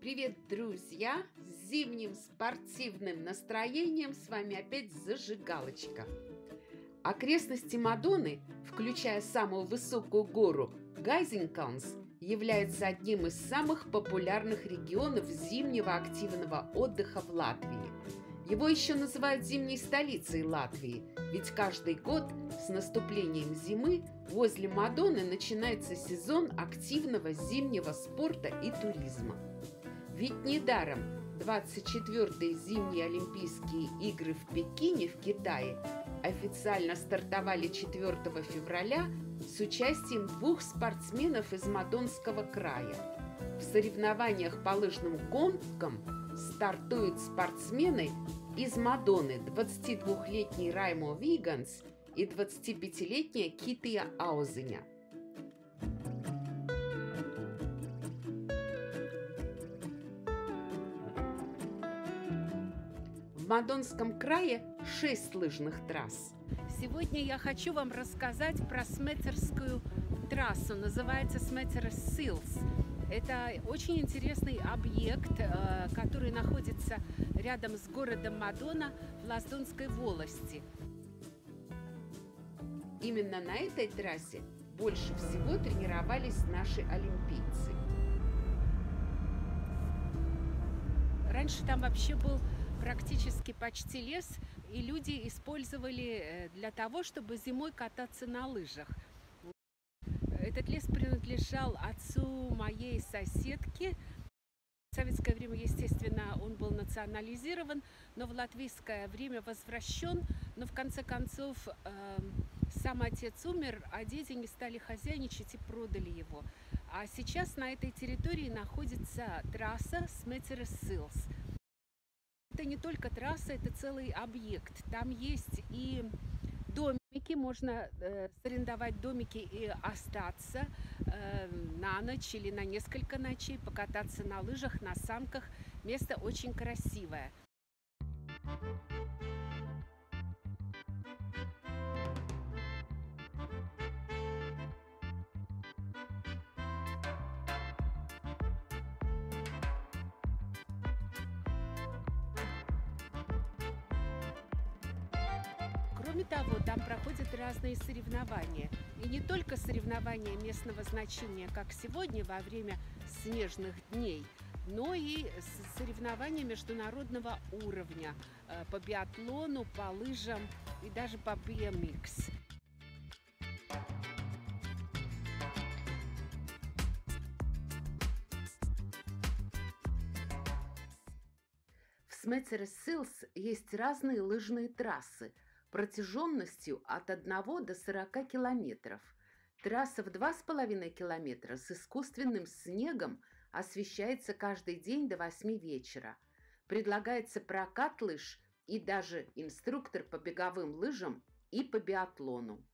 Привет, друзья! С зимним спортивным настроением с вами опять Зажигалочка. Окрестности Мадоны, включая самую высокую гору Гайзенкаунс, является одним из самых популярных регионов зимнего активного отдыха в Латвии. Его еще называют зимней столицей Латвии, ведь каждый год с наступлением зимы возле Мадоны начинается сезон активного зимнего спорта и туризма. Ведь недаром 24-е зимние Олимпийские игры в Пекине в Китае официально стартовали 4 февраля с участием двух спортсменов из Мадонского края. В соревнованиях по лыжным гонкам стартуют спортсмены из Мадоны 22-летний Раймо Виганс и 25-летняя Кития Аузеня. В Мадонском крае шесть лыжных трасс. Сегодня я хочу вам рассказать про Сметерскую трассу. Называется Сметерс Силс. Это очень интересный объект, э, который находится рядом с городом Мадона в Лаздонской волости. Именно на этой трассе больше всего тренировались наши олимпийцы. Раньше там вообще был практически почти лес, и люди использовали э, для того, чтобы зимой кататься на лыжах. Этот лес принадлежал отцу моей соседки. Советское время, естественно, он был национализирован, но в латвийское время возвращен. Но в конце концов э, сам отец умер, а дети не стали хозяйничать и продали его. А сейчас на этой территории находится трасса Сметерес-Силс. Это не только трасса, это целый объект. Там есть и домики, можно э, арендовать домики и остаться э, на ночь или на несколько ночей, покататься на лыжах, на санках. Место очень красивое. Кроме того, там проходят разные соревнования. И не только соревнования местного значения, как сегодня во время снежных дней, но и соревнования международного уровня э, по биатлону, по лыжам и даже по BMX. В Сметерес-Силс есть разные лыжные трассы – протяженностью от 1 до 40 километров. Трасса в 2,5 километра с искусственным снегом освещается каждый день до 8 вечера. Предлагается прокат лыж и даже инструктор по беговым лыжам и по биатлону.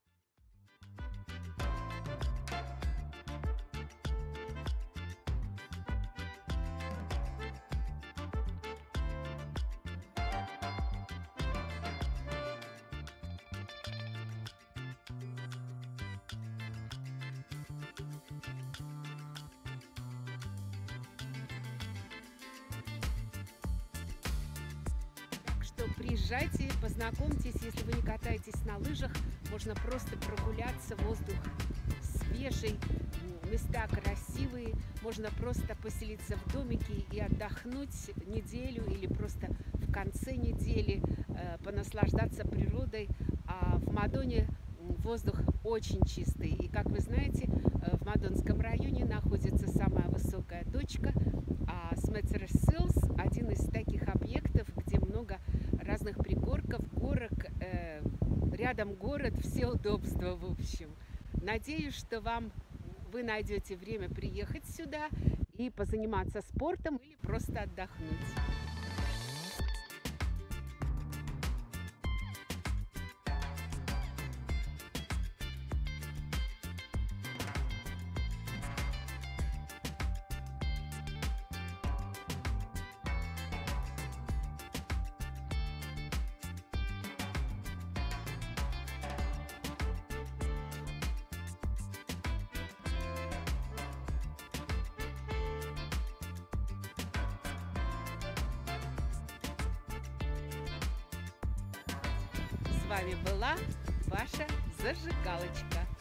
Приезжайте, познакомьтесь, если вы не катаетесь на лыжах, можно просто прогуляться, воздух свежий, места красивые, можно просто поселиться в домике и отдохнуть неделю или просто в конце недели, э, понаслаждаться природой. А в Мадоне воздух очень чистый. И, как вы знаете, э, в Мадонском районе находится самая высокая точка, а Сметерс Силс – один из таких объектов, где много разных пригорков, горок, э, рядом город, все удобства, в общем. Надеюсь, что вам вы найдете время приехать сюда и позаниматься спортом или просто отдохнуть. Вами была ваша зажигалочка.